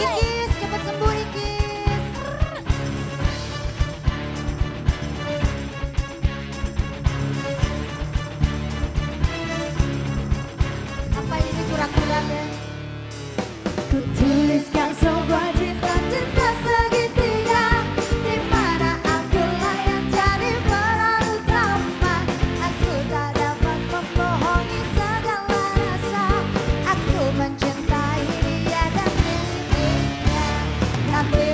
Thank you. la